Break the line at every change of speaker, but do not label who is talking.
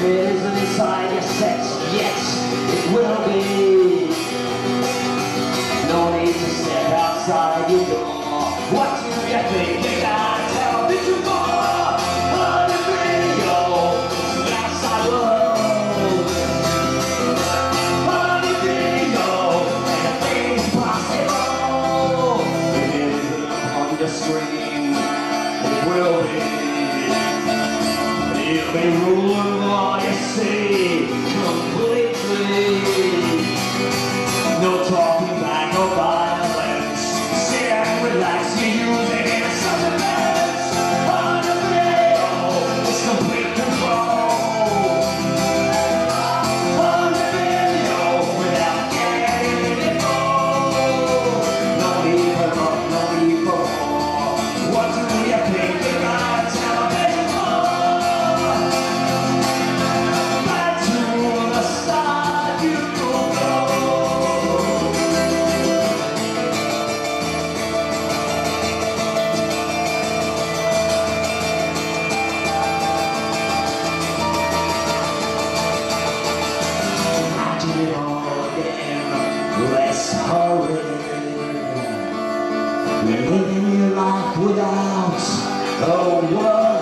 it isn't inside your sex, yes, it will be. No need to step outside your door. What do you think you gotta tell me tomorrow? On the video, it's Be ruling all you see completely. It all again, less hurry. Living your life without a worry.